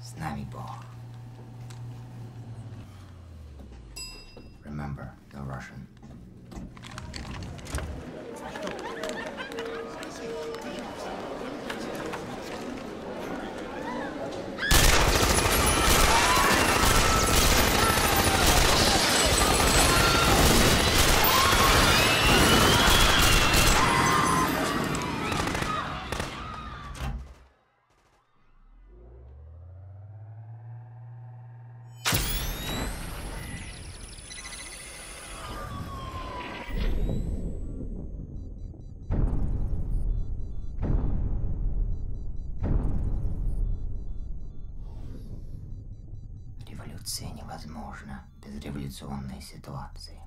Z nami było. Remember, no Russian. Революция невозможна без революционной ситуации.